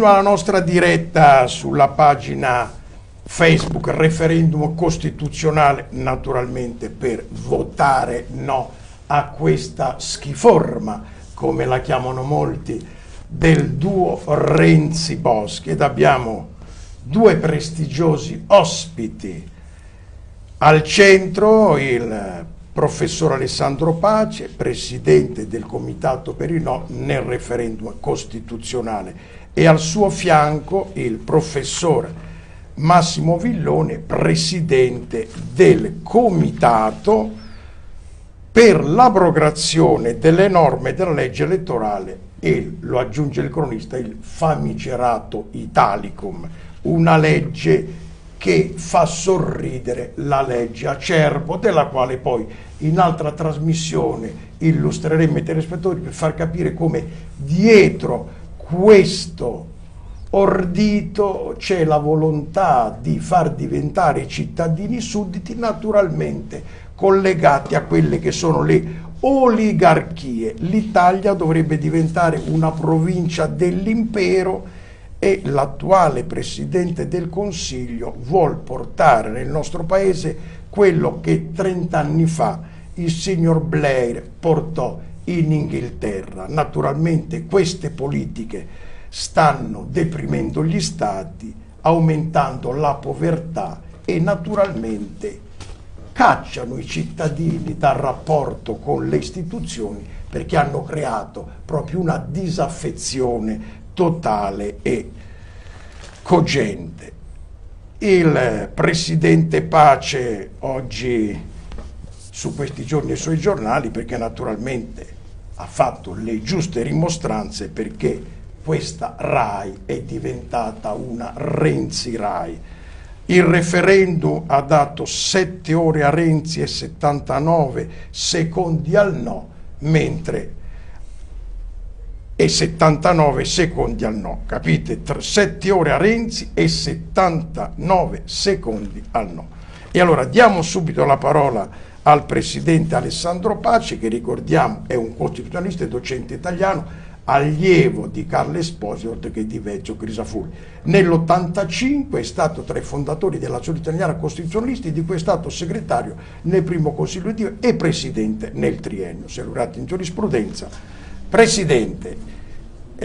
Continua la nostra diretta sulla pagina Facebook referendum costituzionale, naturalmente per votare no a questa schiforma, come la chiamano molti, del duo Renzi-Boschi ed abbiamo due prestigiosi ospiti. Al centro il professor Alessandro Pace, presidente del Comitato per il No nel referendum costituzionale e al suo fianco il professor Massimo Villone, presidente del Comitato per l'abrogazione delle norme della legge elettorale e, lo aggiunge il cronista, il famigerato Italicum, una legge che fa sorridere la legge Acerbo, della quale poi in altra trasmissione illustreremo i telespettatori per far capire come dietro questo ordito c'è la volontà di far diventare cittadini sudditi naturalmente collegati a quelle che sono le oligarchie. L'Italia dovrebbe diventare una provincia dell'impero e l'attuale Presidente del Consiglio vuol portare nel nostro Paese quello che 30 anni fa il signor Blair portò in Inghilterra. Naturalmente queste politiche stanno deprimendo gli stati, aumentando la povertà e naturalmente cacciano i cittadini dal rapporto con le istituzioni perché hanno creato proprio una disaffezione totale e cogente. Il presidente Pace oggi su questi giorni i suoi giornali perché naturalmente ha fatto le giuste rimostranze perché questa RAI è diventata una Renzi RAI. Il referendum ha dato 7 ore a Renzi e 79 secondi al no, mentre e 79 secondi al no. Capite? 7 ore a Renzi e 79 secondi al no. E allora diamo subito la parola al presidente Alessandro Pace, che ricordiamo è un costituzionalista e docente italiano, allievo di Carlo Esposito oltre che di Vecchio Crisafulli. Nell'85 è stato tra i fondatori della Società Italiana Costituzionalisti, di cui è stato segretario nel primo Consiglio di e presidente nel triennio. Si è laureato in giurisprudenza Presidente,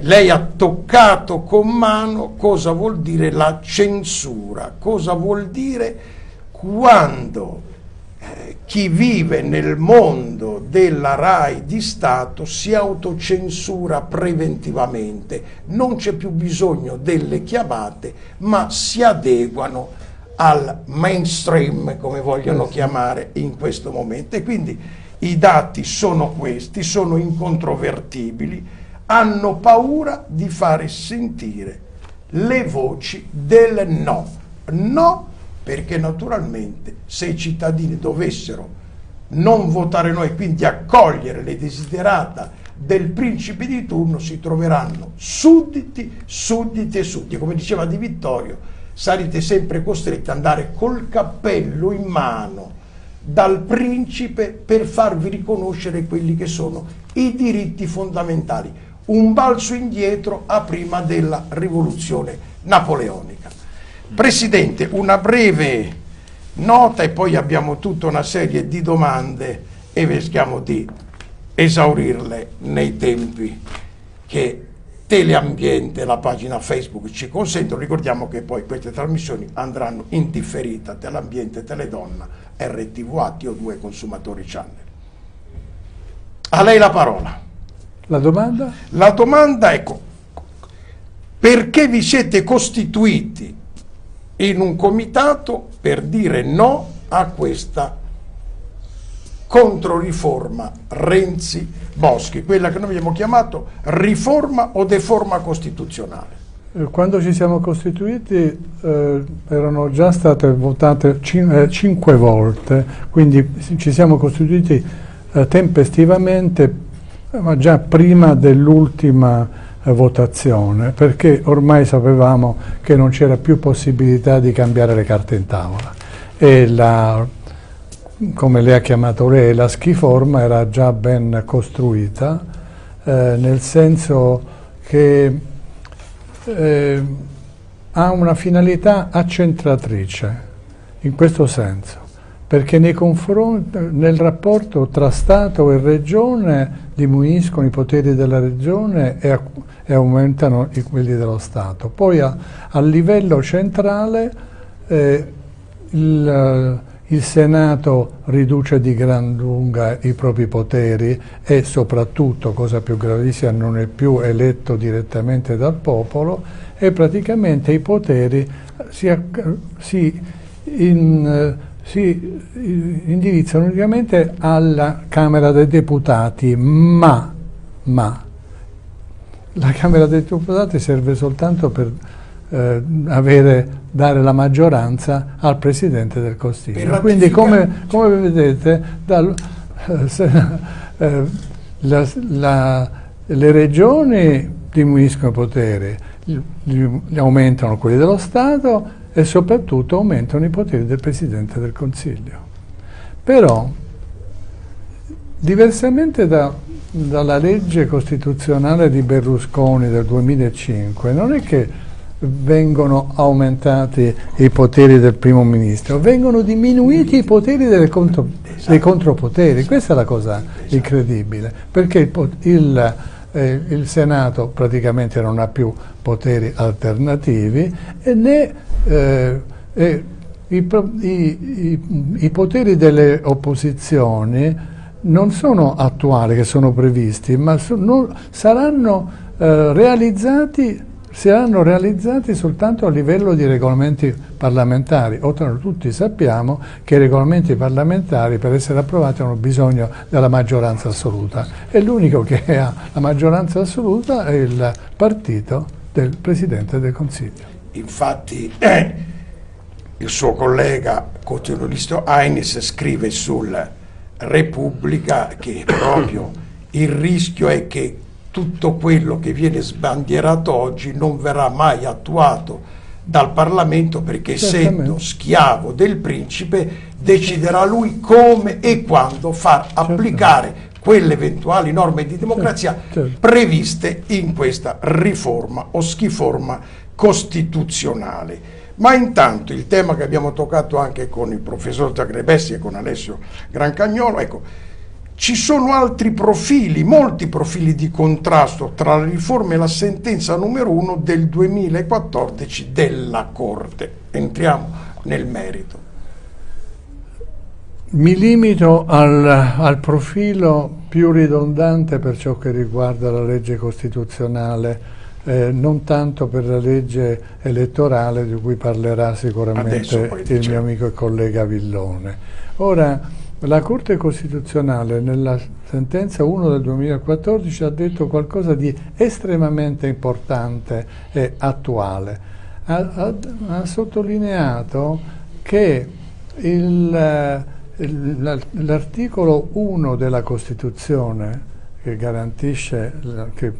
lei ha toccato con mano cosa vuol dire la censura, cosa vuol dire quando chi vive nel mondo della RAI di Stato si autocensura preventivamente, non c'è più bisogno delle chiamate, ma si adeguano al mainstream, come vogliono chiamare in questo momento. E quindi i dati sono questi, sono incontrovertibili, hanno paura di fare sentire le voci del no. No perché naturalmente se i cittadini dovessero non votare noi, quindi accogliere le desiderata del principe di turno, si troveranno sudditi, sudditi e sudditi. Come diceva Di Vittorio, sarete sempre costretti ad andare col cappello in mano dal principe per farvi riconoscere quelli che sono i diritti fondamentali. Un balzo indietro a prima della rivoluzione napoleonica. Presidente, una breve nota e poi abbiamo tutta una serie di domande e rischiamo di esaurirle nei tempi che Teleambiente, la pagina Facebook ci consentono. Ricordiamo che poi queste trasmissioni andranno in differita Teleambiente, Teledonna, RTVA, TO2 Consumatori Channel. A lei la parola. La domanda? La domanda è perché vi siete costituiti in un comitato per dire no a questa controriforma Renzi-Boschi, quella che noi abbiamo chiamato riforma o deforma costituzionale. Eh, quando ci siamo costituiti eh, erano già state votate cin eh, cinque volte, quindi ci siamo costituiti eh, tempestivamente, ma già prima dell'ultima votazione, perché ormai sapevamo che non c'era più possibilità di cambiare le carte in tavola. E la come lei ha chiamato lei, la schiforma era già ben costruita, eh, nel senso che eh, ha una finalità accentratrice, in questo senso, perché nel rapporto tra Stato e Regione diminuiscono i poteri della Regione e, e aumentano i, quelli dello Stato. Poi a, a livello centrale eh, il, il, Senato riduce di gran lunga i propri poteri e soprattutto, cosa più gravissima, non è più eletto direttamente dal popolo e praticamente i poteri si, si, in, si indirizzano unicamente alla Camera dei Deputati, ma, ma la Camera dei Deputati serve soltanto per eh, avere, dare la maggioranza al Presidente del Consiglio. Quindi come, come, vedete dal, eh, se, eh, la, la, le regioni diminuiscono i poteri, gli, gli aumentano quelli dello Stato e soprattutto aumentano i poteri del Presidente del Consiglio. Però, diversamente da dalla legge costituzionale di Berlusconi del 2005 non è che vengono aumentati i poteri del primo ministro, vengono diminuiti i poteri contro, dei contropoteri. Questa è la cosa incredibile, perché il, il, eh, il, Senato praticamente non ha più poteri alternativi né eh, eh, i, i, i poteri delle opposizioni non sono attuali, che sono previsti, ma sono, saranno, eh, realizzati, saranno realizzati soltanto a livello di regolamenti parlamentari. Oltre tutti sappiamo che i regolamenti parlamentari per essere approvati hanno bisogno della maggioranza assoluta e l'unico che ha la maggioranza assoluta è il partito del Presidente del Consiglio. Infatti eh, il suo collega quotidianista Ainis scrive sul Repubblica che proprio il rischio è che tutto quello che viene sbandierato oggi non verrà mai attuato dal Parlamento perché essendo schiavo del principe deciderà lui come e quando far applicare quelle eventuali norme di democrazia certo, certo. previste in questa riforma o schiforma costituzionale. Ma intanto il tema che abbiamo toccato anche con il professor Zagrebessi e con Alessio Grancagnolo, ecco, ci sono altri profili, molti profili di contrasto tra la riforma e la sentenza numero uno del 2014 della Corte. Entriamo nel merito. Mi limito al, al profilo più ridondante per ciò che riguarda la legge costituzionale eh, non tanto per la legge elettorale di cui parlerà sicuramente il mio amico e collega Villone. Ora, la Corte Costituzionale nella sentenza 1 del 2014 ha detto qualcosa di estremamente importante e attuale. Ha, ha, ha sottolineato che l'articolo 1 della Costituzione che garantisce, che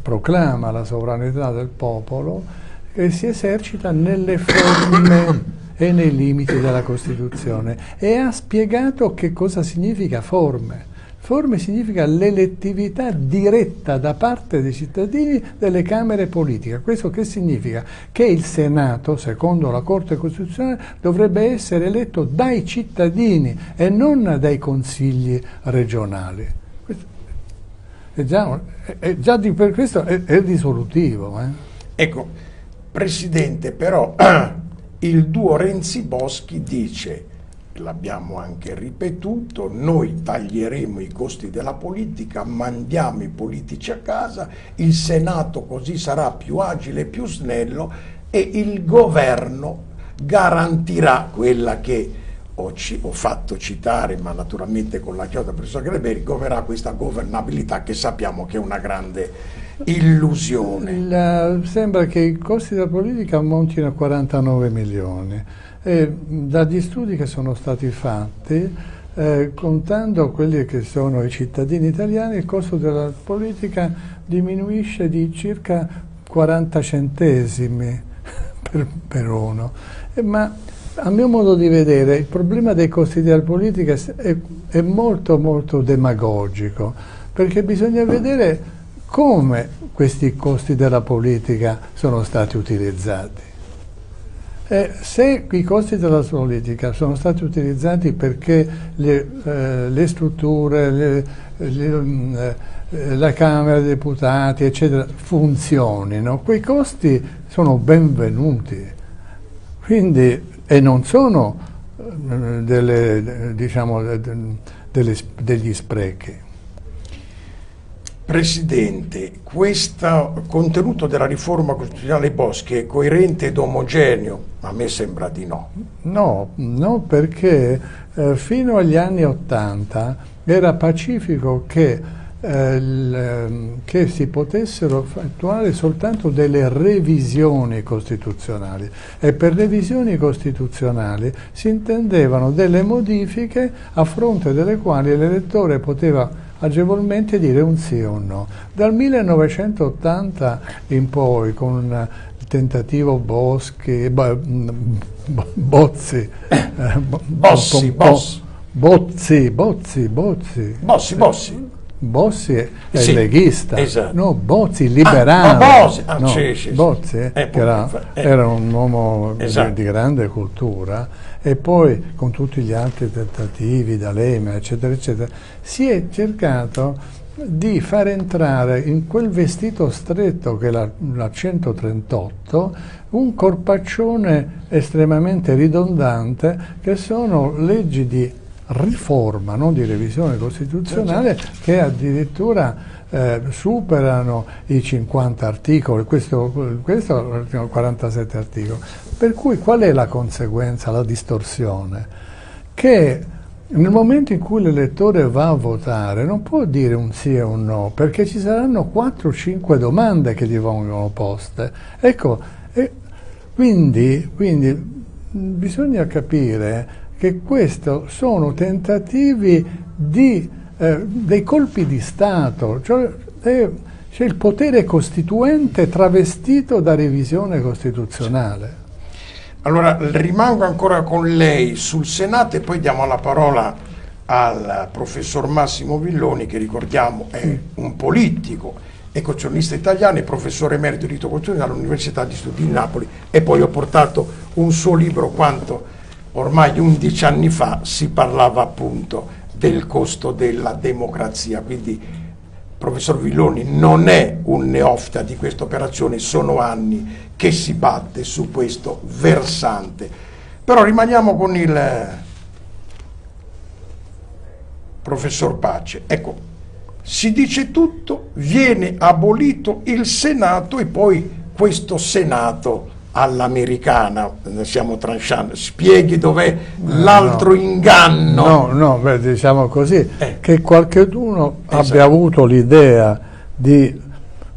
proclama la sovranità del popolo, che si esercita nelle forme e nei limiti della Costituzione e ha spiegato che cosa significa forme. Forme significa l'elettività diretta da parte dei cittadini delle Camere politiche. Questo che significa? Che il Senato, secondo la Corte Costituzionale, dovrebbe essere eletto dai cittadini e non dai consigli regionali. È già, è già di, per questo è, è risolutivo. Eh? Ecco, Presidente, però il duo Renzi-Boschi dice, l'abbiamo anche ripetuto, noi taglieremo i costi della politica, mandiamo i politici a casa, il Senato così sarà più agile, più snello e il governo garantirà quella che ho, ho, fatto citare, ma naturalmente con la chioda professor Greberi, governerà questa governabilità che sappiamo che è una grande illusione. Il, sembra che i costi della politica ammontino a 49 milioni. E dagli studi che sono stati fatti, eh, contando quelli che sono i cittadini italiani, il costo della politica diminuisce di circa 40 centesimi per, per uno. Eh, ma a mio modo di vedere il problema dei costi della politica è, è molto molto demagogico perché bisogna vedere come questi costi della politica sono stati utilizzati. Eh, se i costi della politica sono stati utilizzati perché le, eh, le strutture, le, le, mm, eh, la Camera dei Deputati, eccetera, funzionino, quei costi sono benvenuti. Quindi, e non sono eh, delle, diciamo, delle, degli sprechi. Presidente, questo contenuto della riforma costituzionale Boschi è coerente ed omogeneo? A me sembra di no. No, no perché eh, fino agli anni Ottanta era pacifico che, eh, l, ehm, che, si potessero effettuare soltanto delle revisioni costituzionali e per revisioni costituzionali si intendevano delle modifiche a fronte delle quali l'elettore poteva agevolmente dire un sì o un no. Dal 1980 in poi, con il tentativo Boschi, bo, Bozzi, eh, Bossi, Bossi, Bozzi, Bozzi, Bozzi, Bossi, Bossi. Bossi è, è sì, leghista, esatto. no, Bozzi liberale, ah, Bossi, ah, no, sì, sì, Bozzi eh, che era, eh. era, un uomo esatto. di, di, grande cultura e poi con tutti gli altri tentativi, D'Alema eccetera eccetera, si è cercato di far entrare in quel vestito stretto che è la, la 138 un corpaccione estremamente ridondante che sono leggi di riforma, non di revisione costituzionale, che addirittura eh, superano i 50 articoli, questo, questo 47 articoli. Per cui qual è la conseguenza, la distorsione? Che nel momento in cui l'elettore va a votare non può dire un sì o un no, perché ci saranno 4 o 5 domande che gli vengono poste. Ecco, e quindi, quindi bisogna capire che questi sono tentativi di, eh, dei colpi di Stato, cioè eh, c'è il potere costituente travestito da revisione costituzionale. Allora rimango ancora con lei sul Senato e poi diamo la parola al professor Massimo Villoni che ricordiamo è un politico e costituzionista italiano e professore emerito di diritto costituzionale all'Università di Studi di Napoli. E poi ho portato un suo libro quanto ormai 11 anni fa si parlava appunto del costo della democrazia, quindi professor Villoni non è un neofita di questa operazione, sono anni che si batte su questo versante. Però rimaniamo con il professor Pace. Ecco, si dice tutto, viene abolito il Senato e poi questo Senato all'americana, stiamo tranchando, spieghi dov'è eh, l'altro no. inganno. No, no, beh, diciamo così, eh. che qualcuno esatto. abbia avuto l'idea di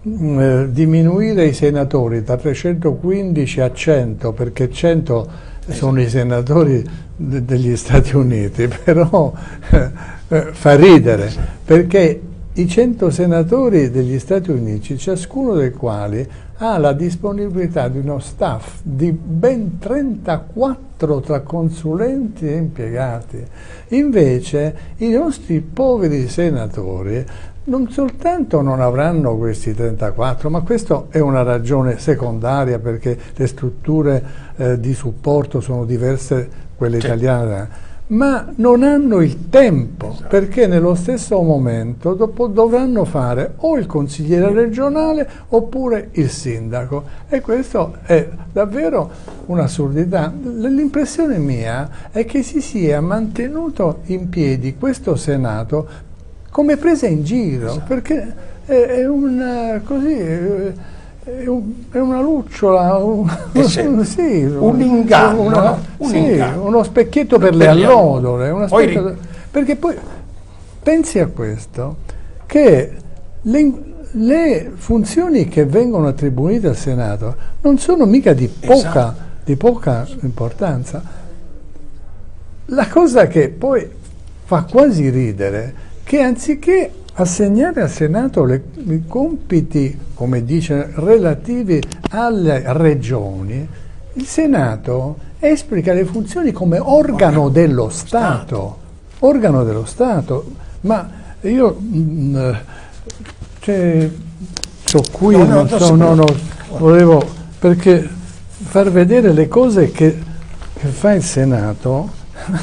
mh, eh, diminuire i senatori da 315 a 100, perché 100 esatto. sono i senatori de degli Stati Uniti, però eh, fa ridere, perché i 100 senatori degli Stati Uniti, ciascuno dei quali ha la disponibilità di uno staff di ben 34 tra consulenti e impiegati. Invece i nostri poveri senatori non soltanto non avranno questi 34, ma questa è una ragione secondaria perché le strutture eh, di supporto sono diverse quelle italiane ma non hanno il tempo esatto. perché nello stesso momento dopo dovranno fare o il consigliere regionale oppure il sindaco e questo è davvero un'assurdità. L'impressione mia è che si sia mantenuto in piedi questo Senato come presa in giro esatto. perché è, è un così è una lucciola, un, eh sì, sì, un inganno, una, no? un sì, inganno. uno specchietto per, per le allodole. Poi perché poi pensi a questo, che le, le, funzioni che vengono attribuite al Senato non sono mica di poca, esatto. di poca importanza. La cosa che poi fa quasi ridere, che anziché assegnare al Senato le, i compiti, come dice, relativi alle regioni, il Senato esplica le funzioni come organo dello Stato, organo dello Stato, ma io mh, mm, cioè, so qui, No, non no, so, no, no. volevo, perché far vedere le cose che, che fa il Senato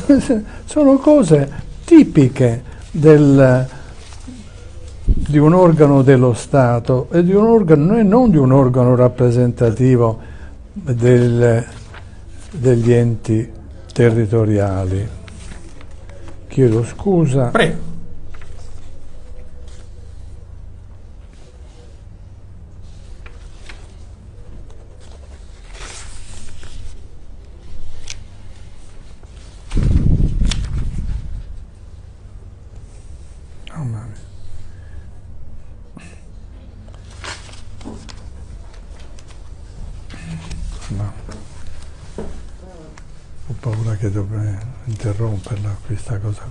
sono cose tipiche del, di un organo dello Stato e organo, non di un organo rappresentativo del- degli enti territoriali. Chiedo scusa. Prego. Mamma mia. No. Che dovrei interromperla questa cosa.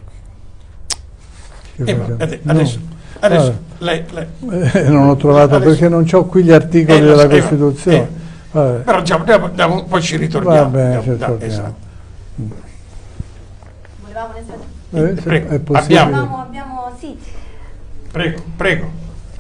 Che Eh, ma cosa- ade- no. adesso, adesso Vabbè. lei, lei- Eh, non ho trovato Adesso- perché non ho qui gli articoli Eh, della so, eh, Costituzione. eh. Vabbè. però diciamo, dopo- dopo- poi ci ritorniamo. Va bene, ci da- torniamo. esatto. Volevamo ne sapere- Eh, è possibile. abbiamo. Abbiamo, abbiamo- sì. Prego, prego.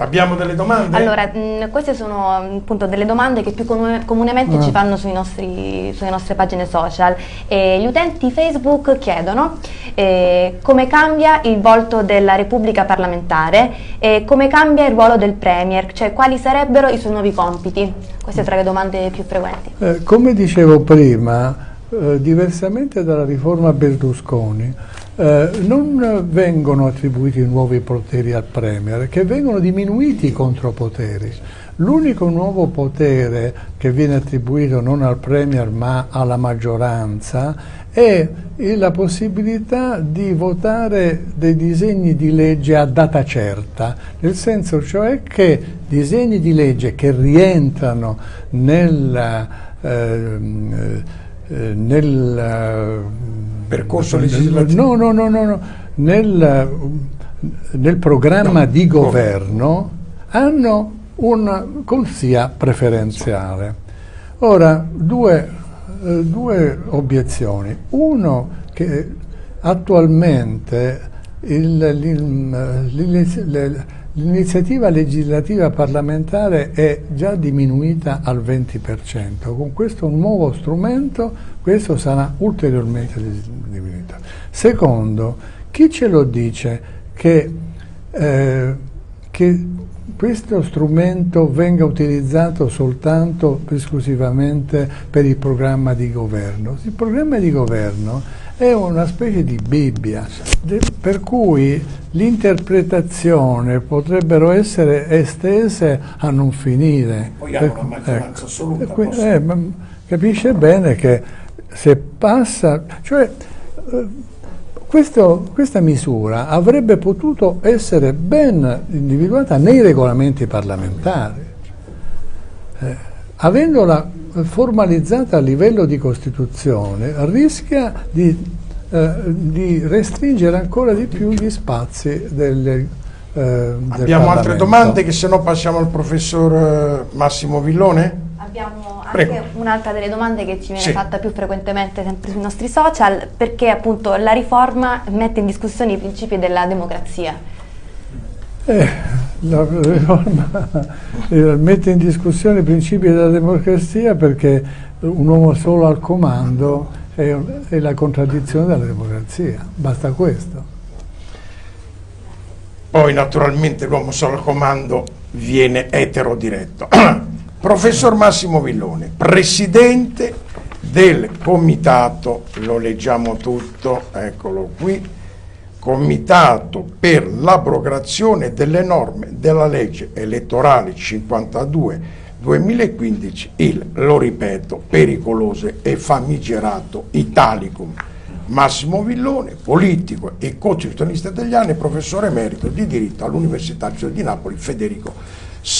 Abbiamo delle domande? Allora, mh, queste sono mh, appunto delle domande che più comune- comunemente Ah. ci fanno sui nostri- sulle nostre pagine social. E gli utenti Facebook chiedono eh, come cambia il volto della Repubblica parlamentare e come cambia il ruolo del Premier, cioè quali sarebbero i suoi nuovi compiti. Queste tra le domande più frequenti. Eh, come dicevo prima, eh, diversamente dalla riforma Berlusconi, eh, non vengono attribuiti nuovi poteri al Premier, che vengono diminuiti i contropoteri. L'unico nuovo potere che viene attribuito non al Premier ma alla maggioranza è la possibilità di votare dei disegni di legge a data certa, nel senso cioè che disegni di legge che rientrano nel, ehm, eh, nel Percorso legislativo. No, no, no, no, no, nel, nel programma di governo hanno una corsia preferenziale. Ora, due, eh, due obiezioni. Uno, che attualmente il- l'inizi- le- l'iniziativa legislativa parlamentare è già diminuita al 20%. Con questo nuovo strumento questo sarà ulteriormente diminuito. Secondo, chi ce lo dice che, eh, che questo strumento venga utilizzato soltanto esclusivamente per il programma di governo? Il programma di governo è una specie di Bibbia, per cui l'interpretazione potrebbero essere estese a non finire. Poi hanno Ecco, una maggioranza ecco. assoluta, E possono- eh, capisce bene che se passa, cioè eh, questo- questa misura avrebbe potuto essere ben individuata nei regolamenti parlamentari. Eh, avendola formalizzata a livello di Costituzione rischia di, eh, di restringere ancora di più gli spazi del, eh, del Abbiamo altre Parlamento. domande che se no passiamo al professor eh, Massimo Villone? Abbiamo anche Prego. un'altra delle domande che ci viene Sì. fatta più frequentemente sempre sui nostri social, perché appunto la riforma mette in discussione i principi della democrazia. Eh, la riforma eh, mette in discussione i principi della democrazia perché un uomo solo al comando è, è la contraddizione della democrazia, basta questo. Poi naturalmente l'uomo solo al comando viene eterodiretto. Professor Massimo Villone, presidente del comitato, lo leggiamo tutto, eccolo qui, comitato per l'abrogazione delle norme della legge elettorale 52 2015, il, lo ripeto, pericoloso e famigerato Italicum. Massimo Villone, politico e costituzionista italiano e professore emerito di diritto all'Università di Napoli Federico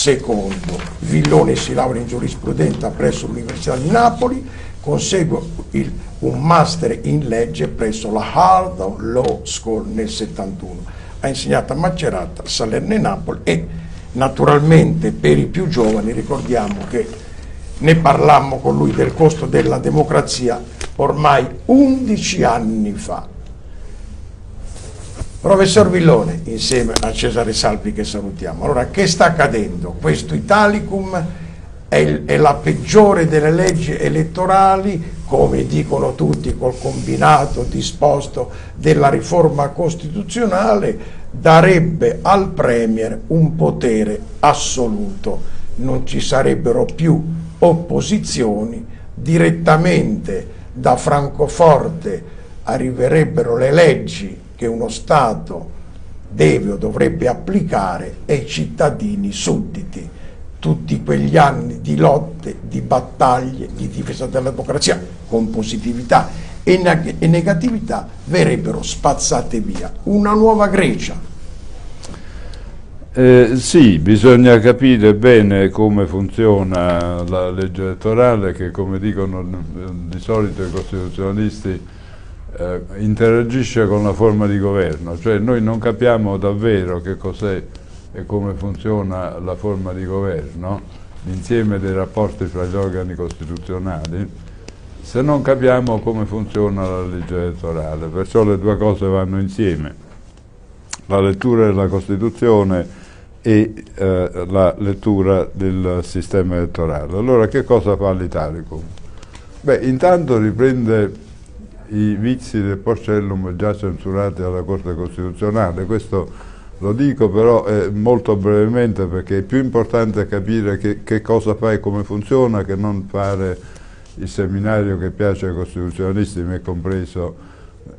II. Villone si laurea in giurisprudenza presso l'Università di Napoli, consegue il- un master in legge presso la Harvard Law School nel 71. Ha insegnato a Macerata, Salerno e Napoli e naturalmente per i più giovani ricordiamo che ne parlammo con lui del costo della democrazia ormai 11 anni fa. Professor Villone, insieme a Cesare Salpi che salutiamo. Allora, che sta accadendo? Questo Italicum è, il, è la peggiore delle leggi elettorali, come dicono tutti, col combinato disposto della riforma costituzionale, darebbe al Premier un potere assoluto. Non ci sarebbero più opposizioni, direttamente da Francoforte arriverebbero le leggi che uno Stato deve o dovrebbe applicare ai cittadini sudditi. Tutti quegli anni di lotte, di battaglie, di difesa della democrazia, con positività e, neg e negatività, verrebbero spazzate via. Una nuova Grecia. Eh, sì, bisogna capire bene come funziona la legge elettorale che, come dicono di solito i costituzionalisti, eh, interagisce con la forma di governo, cioè noi non capiamo davvero che cos'è e come funziona la forma di governo, l'insieme dei rapporti fra gli organi costituzionali, se non capiamo come funziona la legge elettorale, perciò le due cose vanno insieme, la lettura della Costituzione e eh, la lettura del sistema elettorale. Allora che cosa fa l'Italicum? Beh, intanto riprende i vizi del Porcellum già censurati dalla Corte Costituzionale. Questo lo dico però eh, molto brevemente perché è più importante capire che, che, cosa fa e come funziona che non fare il seminario che piace ai costituzionalisti, me compreso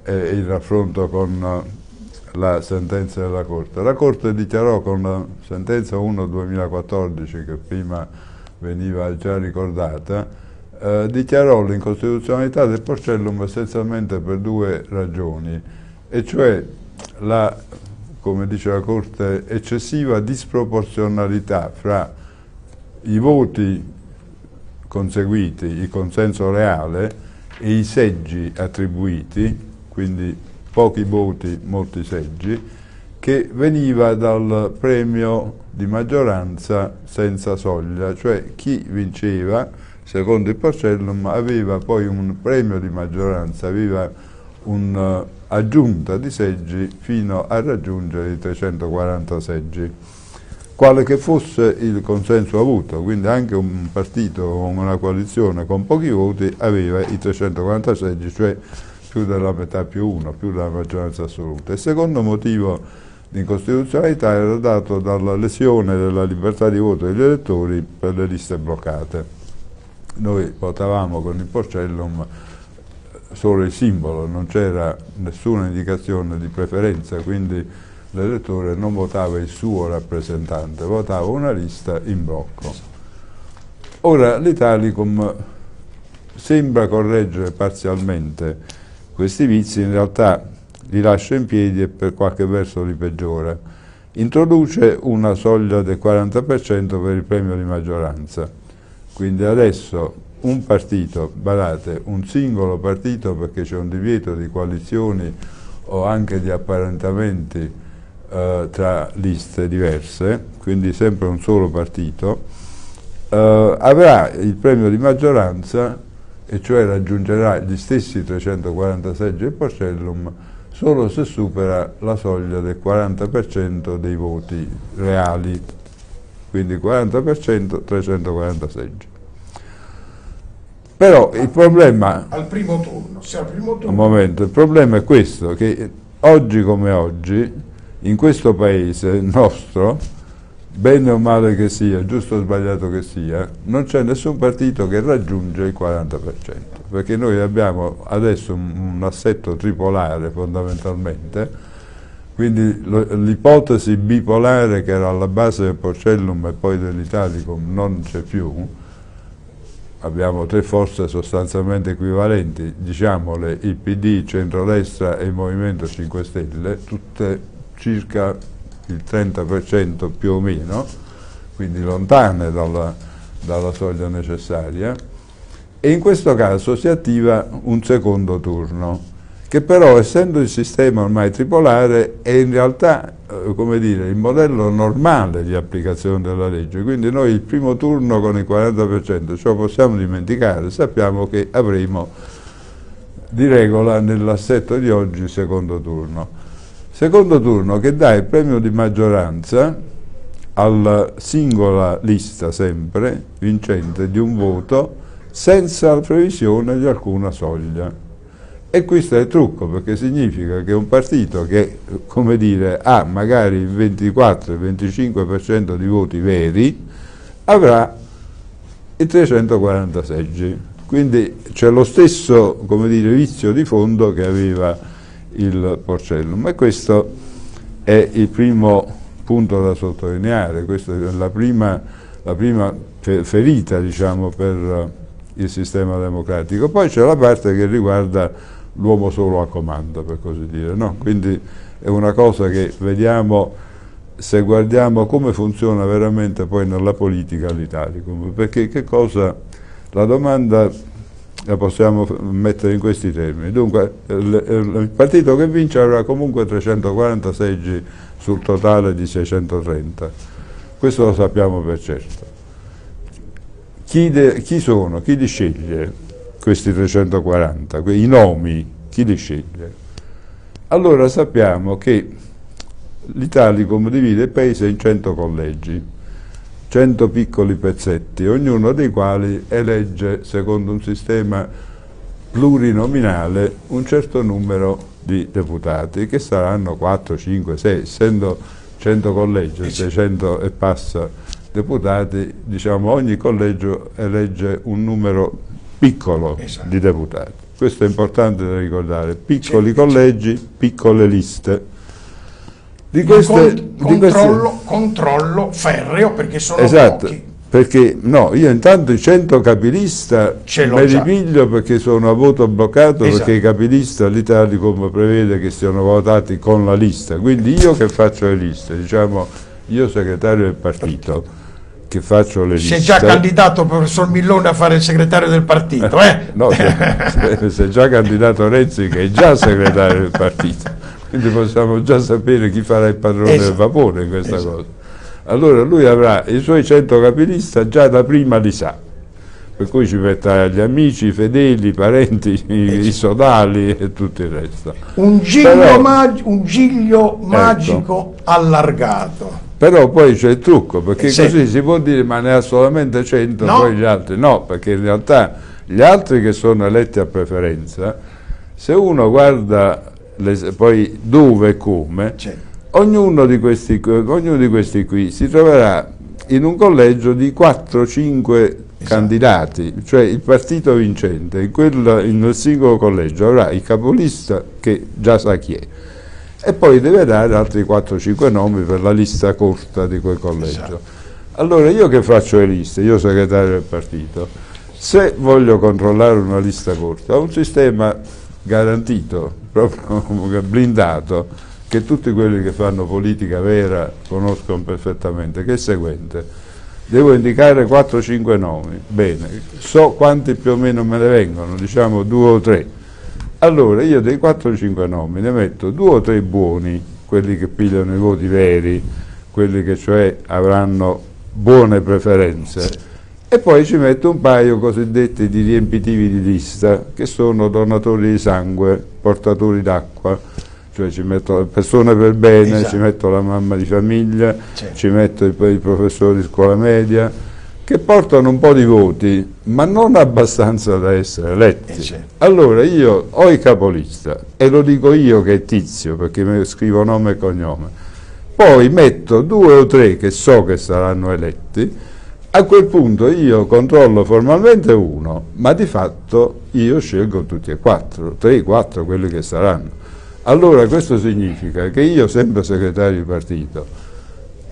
eh, il raffronto con uh, la sentenza della Corte. La Corte dichiarò con la sentenza 1-2014 che prima veniva già ricordata eh, dichiarò l'incostituzionalità del Porcellum essenzialmente per due ragioni, e cioè la, come dice la Corte, eccessiva disproporzionalità fra i voti conseguiti, il consenso reale e i seggi attribuiti, quindi pochi voti, molti seggi, che veniva dal premio di maggioranza senza soglia, cioè chi vinceva secondo il Porcellum, aveva poi un premio di maggioranza, aveva un'aggiunta di seggi fino a raggiungere i 340 seggi. Quale che fosse il consenso avuto, quindi anche un partito o una coalizione con pochi voti aveva i 340 seggi, cioè più della metà più uno, più della maggioranza assoluta. Il secondo motivo di incostituzionalità era dato dalla lesione della libertà di voto degli elettori per le liste bloccate noi votavamo con il Porcellum solo il simbolo, non c'era nessuna indicazione di preferenza, quindi l'elettore non votava il suo rappresentante, votava una lista in blocco. Ora l'Italicum sembra correggere parzialmente questi vizi, in realtà li lascia in piedi e per qualche verso li peggiora. Introduce una soglia del 40% per il premio di maggioranza quindi adesso un partito, badate, un singolo partito perché c'è un divieto di coalizioni o anche di apparentamenti eh, tra liste diverse, quindi sempre un solo partito, eh, avrà il premio di maggioranza e cioè raggiungerà gli stessi 340 seggi del Porcellum solo se supera la soglia del 40% dei voti reali quindi 40%, 340 seggi. Però il problema... Al primo turno, sì, al primo turno. Un momento, il problema è questo, che oggi come oggi, in questo paese nostro, bene o male che sia, giusto o sbagliato che sia, non c'è nessun partito che raggiunge il 40%, perché noi abbiamo adesso un, un assetto tripolare fondamentalmente, quindi l'ipotesi bipolare che era alla base del Porcellum e poi dell'Italicum non c'è più. Abbiamo tre forze sostanzialmente equivalenti, diciamole il PD, centrodestra e il Movimento 5 Stelle, tutte circa il 30% più o meno, quindi lontane dalla, dalla soglia necessaria, e in questo caso si attiva un secondo turno che però essendo il sistema ormai tripolare è in realtà eh, dire, il modello normale di applicazione della legge, quindi noi il primo turno con il 40% ce lo possiamo dimenticare, sappiamo che avremo di regola nell'assetto di oggi il secondo turno. Secondo turno che dà il premio di maggioranza alla singola lista sempre vincente di un voto senza previsione di alcuna soglia. E questo è il trucco perché significa che un partito che come dire, ha magari il 24-25% di voti veri avrà i 340 seggi. Quindi c'è lo stesso come dire, vizio di fondo che aveva il Porcellum e questo è il primo punto da sottolineare, questa è la prima, la prima ferita diciamo, per il sistema democratico. Poi c'è la parte che riguarda l'uomo solo a comando, per così dire, no? quindi è una cosa che vediamo se guardiamo come funziona veramente poi nella politica l'Italicum, perché che cosa, la domanda la possiamo mettere in questi termini, dunque il partito che vince avrà comunque 340 seggi sul totale di 630, questo lo sappiamo per certo. Chi, de, chi sono? Chi li sceglie questi 340? I nomi, chi li sceglie? Allora sappiamo che l'Italicum divide il paese in 100 collegi, 100 piccoli pezzetti, ognuno dei quali elegge, secondo un sistema plurinominale, un certo numero di deputati, che saranno 4, 5, 6, essendo 100 collegi, 600 e passa deputati, diciamo ogni collegio elegge un numero piccolo esatto. di deputati. Questo è importante da ricordare, piccoli collegi, piccole liste di queste, con, controllo, queste... controllo, ferreo perché sono esatto, pochi. Perché no, io intanto i 100 capilista me li piglio perché sono a voto bloccato esatto. perché i capilista l'Italicum prevede che siano votati con la lista. Quindi io che faccio le liste, diciamo io segretario del partito che faccio le liste. Si è già candidato professor Millone a fare il segretario del partito, eh? no, si è già candidato Renzi che è già segretario del partito quindi possiamo già sapere chi farà il padrone esatto. del vapore in questa esatto. cosa. Allora lui avrà i suoi 100 capilista già da prima li sa, per cui ci metterà gli amici, i fedeli, i parenti, esatto. i sodali e tutto il resto. Un giglio, Però, mag un giglio ecco. magico allargato. Però poi c'è il trucco, perché eh, così si può dire ma ne ha solamente 100, no. poi gli altri no, perché in realtà gli altri che sono eletti a preferenza, se uno guarda le, poi dove e come, ognuno, di questi, ognuno di questi qui si troverà in un collegio di 4-5 esatto. candidati, cioè il partito vincente in quel, nel singolo collegio avrà il capolista che già sa chi è e poi deve dare altri 4-5 nomi per la lista corta di quel collegio. Esatto. Allora io che faccio le liste, io segretario del partito, se voglio controllare una lista corta, ho un sistema garantito, proprio blindato, che tutti quelli che fanno politica vera conoscono perfettamente, che è il seguente. Devo indicare 4-5 nomi, bene, so quanti più o meno me ne vengono, diciamo due o tre. Allora io dei 4-5 nomi ne metto due o tre buoni, quelli che pigliano i voti veri, quelli che cioè avranno buone preferenze e poi ci metto un paio cosiddetti di riempitivi di lista che sono donatori di sangue, portatori d'acqua, cioè ci metto persone per bene, esatto. ci metto la mamma di famiglia, certo. ci metto i, i professori di scuola media, che portano un po' di voti, ma non abbastanza da essere eletti. Eh, certo. Allora io ho il capolista, e lo dico io che è tizio, perché mi scrivo nome e cognome, poi metto due o tre che so che saranno eletti, a quel punto io controllo formalmente uno, ma di fatto io scelgo tutti e quattro, tre, quattro quelli che saranno. Allora questo significa che io, sempre segretario di partito,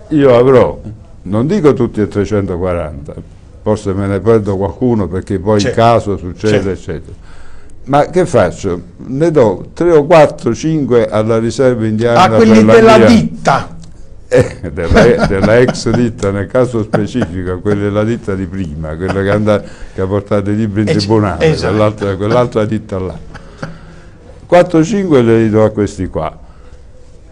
io avrò, non dico tutti e 340, forse me ne perdo qualcuno perché poi il caso succede, eccetera. Ma che faccio? Ne do 3 o 4, 5 alla riserva indiana. A quelli della mia... ditta eh, della, della, ex ditta nel caso specifico, quella della ditta di prima, quella che, anda, che ha portato i libri in tribunale, esatto. quell'altra, quell'altra ditta là. 4-5 le do a questi qua.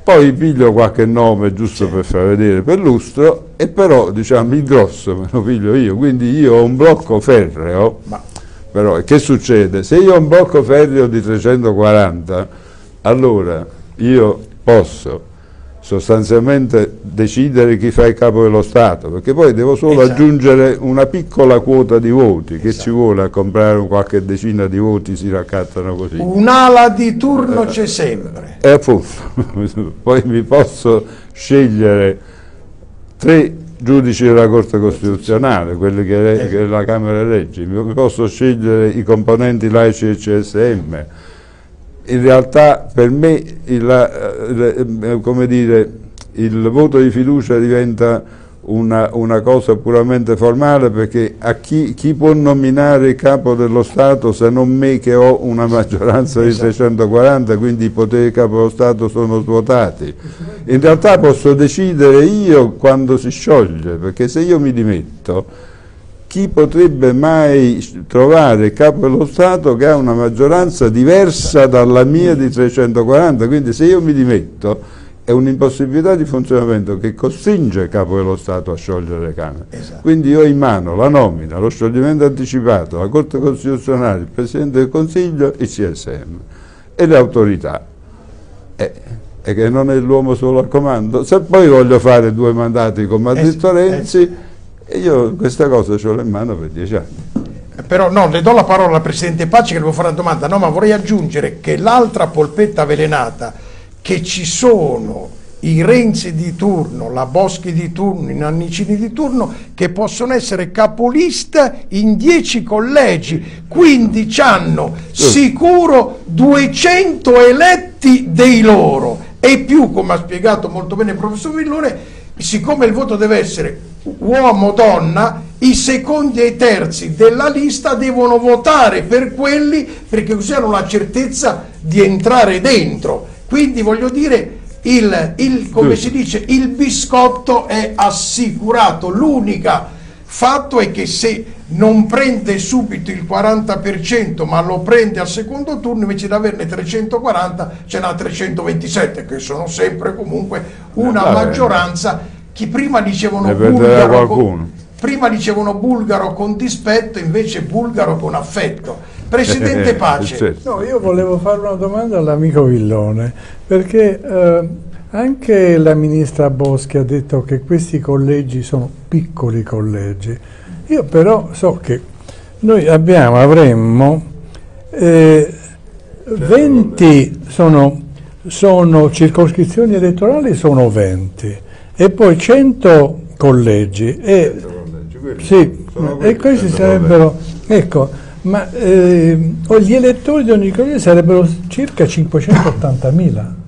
Poi piglio qualche nome giusto per far vedere per lustro e però diciamo il grosso me lo piglio io, quindi io ho un blocco ferreo, Ma. però che succede? Se io ho un blocco ferreo di 340, allora io posso sostanzialmente decidere chi fa il capo dello Stato, perché poi devo solo Esatto. aggiungere una piccola quota di voti, che Esatto. ci vuole a comprare qualche decina di voti, si raccattano così. Un'ala di turno c'è sempre. E appunto, poi mi posso scegliere tre giudici della Corte Costituzionale, quelli che, che la Camera elegge, mi mi posso scegliere i componenti laici del CSM. In realtà per me il, eh, come dire, il voto di fiducia diventa una, una cosa puramente formale perché a chi, chi può nominare il capo dello Stato se non me che ho una maggioranza di Esatto. 340, quindi i poteri del capo dello Stato sono svuotati. In realtà posso decidere io quando si scioglie, perché se io mi dimetto, chi potrebbe mai trovare il capo dello Stato che ha una maggioranza diversa dalla mia di 340? Quindi se io mi dimetto è un'impossibilità di funzionamento che costringe il capo dello Stato a sciogliere le Camere. Esatto. Quindi io ho in mano la nomina, lo scioglimento anticipato, la Corte Costituzionale, il Presidente del Consiglio, il CSM e le autorità. E, e che non è l'uomo solo al comando. Se poi voglio fare due mandati con Eh sì, Renzi, e io questa cosa ce l'ho in mano per dieci anni. Però no, le do la parola al Presidente Paci che devo fare una domanda, no, ma vorrei aggiungere che l'altra polpetta avvelenata, che ci sono i Renzi di turno, la Boschi di turno, i Nannicini di turno, che possono essere capolista in 10 collegi, quindi hanno sicuro 200 eletti dei loro. E più, come ha spiegato molto bene il professor Villone, siccome il voto deve essere uomo-donna, i secondi e i terzi della lista devono votare per quelli perché così hanno la certezza di entrare dentro. Quindi voglio dire, il, il- come si dice, il biscotto è assicurato. L'unica fatto è che se non prende subito il 40% ma lo prende al secondo turno invece di averne 340 ce n'ha 327 che sono sempre comunque una vabbè. maggioranza chi prima dicevano bulgaro con, prima dicevano bulgaro con dispetto invece bulgaro con affetto Presidente Pace Certo. No, io volevo fare una domanda all'amico Villone, perché eh, anche la ministra Boschi ha detto che questi collegi sono piccoli collegi. Io però so che noi abbiamo, avremmo eh, 20 sono, sono circoscrizioni elettorali, sono 20 e poi 100 collegi. E, sì, e questi sarebbero, ecco, ma eh, gli elettori di ogni collegio sarebbero circa 580.000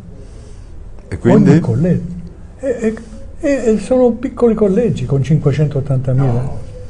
E quindi? ogni collegio. E, e- e- sono piccoli collegi con 580.000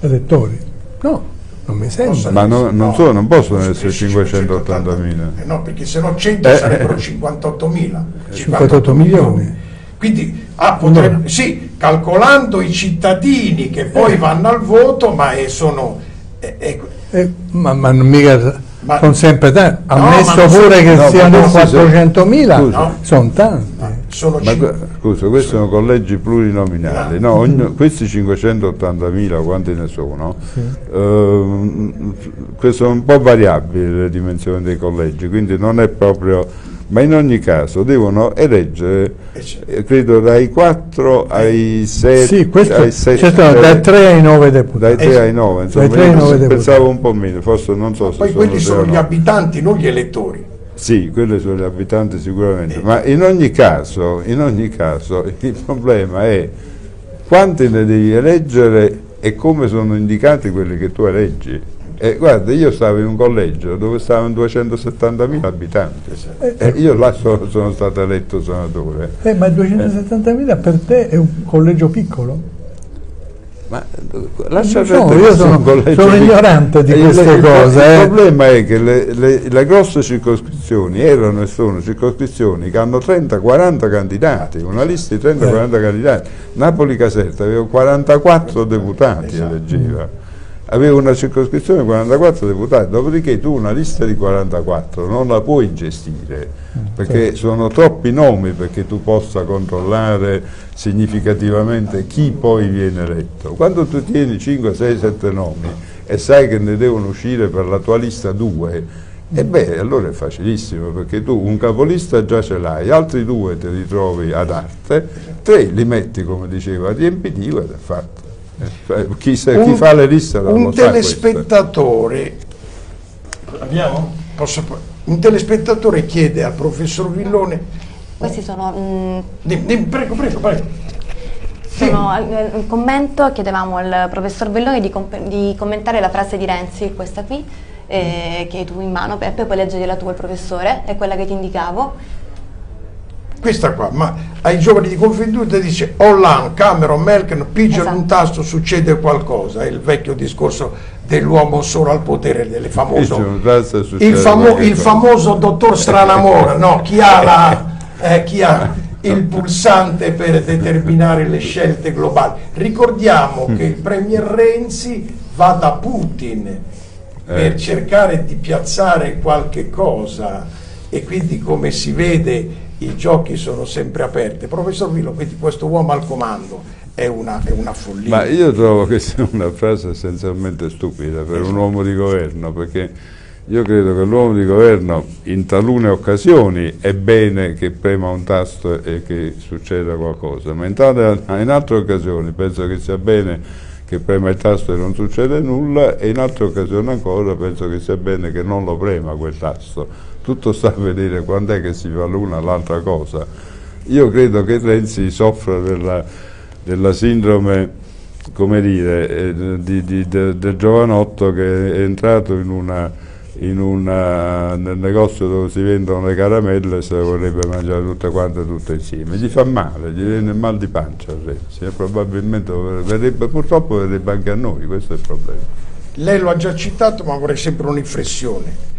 elettori. No, non mi sembra. Ma no- non so, non possono essere 580.000. 580.000. Eh no, perché sennò 100 Eh, sarebbero eh. 58.000. 58 milioni. Quindi, ah, potrebbe, sì, calcolando i cittadini che poi vanno al voto, ma eh, sono... eh, eh, Eh, ma, ma non mica Ma- sono sempre tanti. No, Ammesso non pure sono- che no, siano questi sono- 400.000, Scusa. sono tanti. Sono Ma scusa, questi sono collegi plurinominali, no, ogni- questi 580.000 quanti ne sono? Ehm, questo è un po' variabile le dimensioni dei collegi, quindi non è proprio, ma in ogni caso devono eleggere, Eh, certo. eh, credo dai 4 ai 7, Sì, questo, ai 7 certo, dai 3 ai 9 deputati. dai 3 ai 9, insomma, ai io nove deputati. pensavo un po' meno, forse non so se Poi quelli tre o sono gli abitanti, non gli elettori. Sì, quelli sono gli abitanti sicuramente, ma in ogni caso, in ogni caso il problema è quanti ne devi eleggere e come sono indicati quelli che tu eleggi. E guarda, io stavo in un collegio dove stavano 270.000 abitanti e io là so- sono stato eletto senatore. Eh, ma 270.000 per te è un collegio piccolo? Ma lascia Non so, perdere io sono- sono ignorante di E il- queste il- cose, Il eh. problema è che le, le- le grosse circoscrizioni erano e sono circoscrizioni che hanno 30-40 candidati, una lista di 30-40 candidati. Napoli Caserta aveva 44 deputati, eleggeva. Aveva una circoscrizione di 44 deputati, dopodiché tu una lista di 44 non la puoi gestire perché sono troppi nomi perché tu possa controllare significativamente chi poi viene eletto. Quando tu tieni 5, 6, 7 nomi e sai che ne devono uscire per la tua lista due, E beh, allora è facilissimo, perché tu un capolista già ce l'hai, altri due te li trovi ad arte, tre li metti, come diceva, a riempitivo ed è fatto. Eh, chi, se, un, chi, fa le liste Un telespettatore, abbiamo? Posso, un telespettatore chiede al professor Villone questi sono... Mm, di, di, prego, prego, prego. Sono eh, un commento, chiedevamo al professor Velloni di, di, commentare la frase di Renzi, questa qui, eh, che hai tu in mano, Peppe, poi leggergliela tu al professore, è quella che ti indicavo. Questa qua, ma ai giovani di Confindustria dice Hollande, Cameron, Merkel, pigiano esatto. un tasto, succede qualcosa, è il vecchio discorso dell'uomo solo al potere, delle famoso, il, famo, il famoso dottor Stranamore, no? chi ha la eh, chi ha il pulsante per determinare le scelte globali. Ricordiamo che il Premier Renzi va da Putin per eh. cercare di piazzare qualche cosa e quindi come si vede i giochi sono sempre aperti. Professor Villo, quindi questo uomo al comando è una, è una, follia. Ma io trovo che sia una frase essenzialmente stupida per un uomo di governo, perché io credo che l'uomo di governo in talune occasioni è bene che prema un tasto e che succeda qualcosa, ma in, tale, in altre occasioni penso che sia bene che prema il tasto e non succede nulla e in altre occasioni ancora penso che sia bene che non lo prema quel tasto. Tutto sta a vedere quando è che si fa l'una l'altra cosa. Io credo che Renzi soffra della, della sindrome come dire, eh, di, di, de, del giovanotto che è entrato in una una, nel negozio dove si vendono le caramelle e se le vorrebbe mangiare tutte quante tutte insieme. Gli fa male, gli viene mal di pancia a Renzi e probabilmente verrebbe, purtroppo verrebbe anche a noi, questo è il problema. Lei lo ha già citato ma vorrei sempre un'inflessione.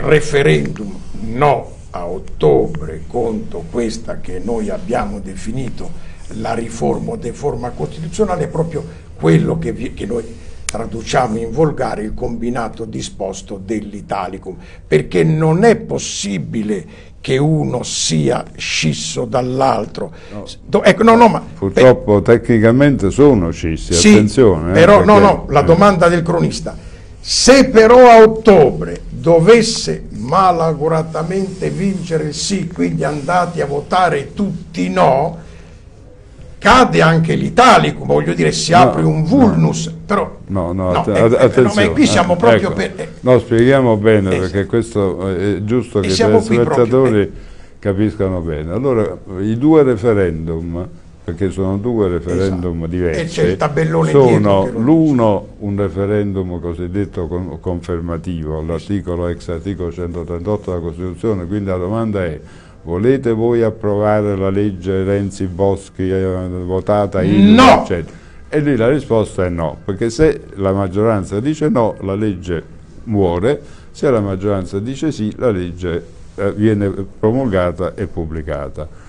Referendum no a ottobre contro questa che noi abbiamo definito la riforma o deforma costituzionale è proprio quello che, vi, che noi traduciamo in volgare il combinato disposto dell'Italicum, perché non è possibile che uno sia scisso dall'altro. No. Ecco, no, no, ma Purtroppo per... tecnicamente sono scissi, sì, attenzione. Eh, però, perché... no, no, la domanda del cronista. Se però a ottobre dovesse malauguratamente vincere il sì, quindi andati a votare tutti no, cade anche l'Italicum, voglio dire, si no, apre un vulnus, no, però... No, no, no att attenzione. No, qui siamo proprio ecco, per... Eh, no, spieghiamo bene, eh, perché questo è giusto che i telespettatori eh. capiscano bene. Allora, i due referendum, perché sono due referendum esatto. diversi, sono l'uno un referendum cosiddetto con confermativo, l'articolo ex articolo 138 della Costituzione, quindi la domanda è volete voi approvare la legge Renzi-Boschi eh, votata in no! eccetera? E lì la risposta è no, perché se la maggioranza dice no, la legge muore, se la maggioranza dice sì, la legge eh, viene promulgata e pubblicata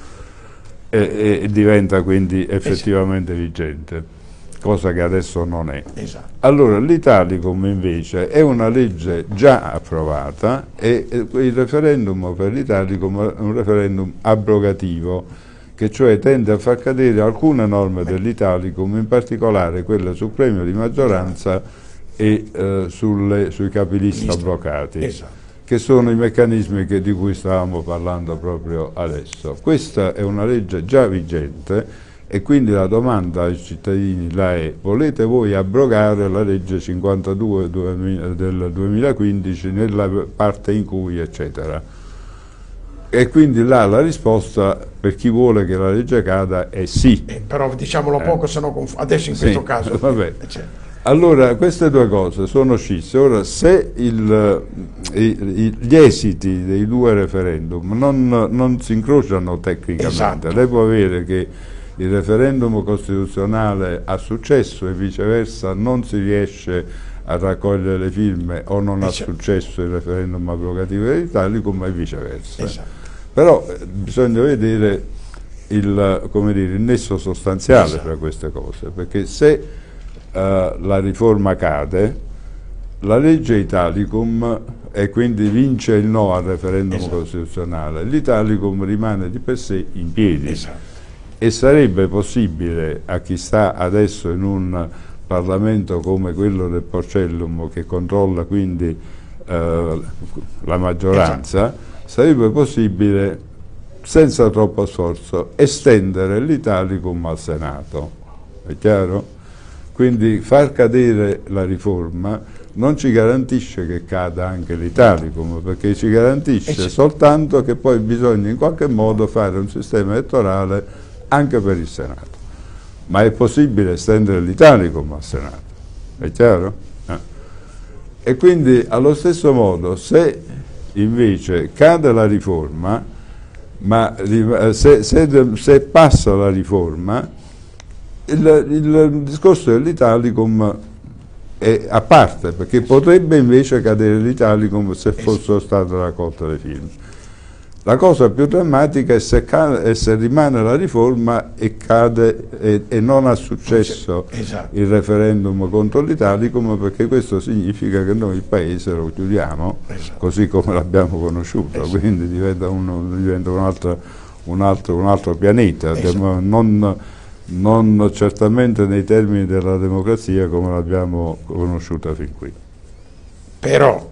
e, e diventa quindi effettivamente vigente cosa che adesso non è. Esatto. Allora l'Italicum invece è una legge già approvata e il referendum per l'Italicum è un referendum abrogativo che cioè tende a far cadere alcune norme dell'Italicum, in particolare quelle sul premio di maggioranza e eh, sulle, sui capilista bloccati. Esatto che sono i meccanismi di cui stavamo parlando proprio adesso. Questa è una legge già vigente e quindi la domanda ai cittadini là è volete voi abrogare la legge 52 del 2015 nella parte in cui eccetera e quindi là la risposta per chi vuole che la legge cada è sì eh, però diciamolo eh. poco se no adesso in questo caso vabbè. Eh, allora queste due cose sono scisse ora se il, i, gli esiti dei due referendum non, non si incrociano tecnicamente esatto. lei può avere che il referendum costituzionale ha successo e viceversa non si riesce a raccogliere le firme o non ha certo. successo il referendum abrogativo dell'Italicum e viceversa. Esatto. Però eh, bisogna vedere il, dire, il, nesso sostanziale esatto. tra queste cose, perché se eh, la riforma cade, la legge Italicum e quindi vince il no al referendum esatto. costituzionale, l'Italicum rimane di per sé in piedi. Esatto e sarebbe possibile a chi sta adesso in un Parlamento come quello del Porcellum che controlla quindi eh, la maggioranza, sarebbe possibile, senza troppo sforzo, estendere l'Italicum al Senato. È chiaro? Quindi far cadere la riforma non ci garantisce che cada anche l'Italicum, perché ci garantisce soltanto che poi bisogna in qualche modo fare un sistema elettorale anche per il Senato. Ma è possibile estendere l'Italicum al Senato, è chiaro? Eh. E quindi allo stesso modo se invece cade la riforma, ma se, se, se passa la riforma, il, il discorso dell'Italicum è a parte, perché potrebbe invece cadere l'Italicum se fossero state raccolte le firme. La cosa più drammatica è se, cade, è se rimane la riforma e, cade, e, e non ha successo esatto. il referendum contro l'Italicum perché questo significa che noi il paese lo chiudiamo esatto. così come l'abbiamo conosciuto, esatto. quindi diventa, un, diventa un, altro, un, altro, un, altro, pianeta. Esatto. Non, non certamente nei termini della democrazia come l'abbiamo conosciuta fin qui. Però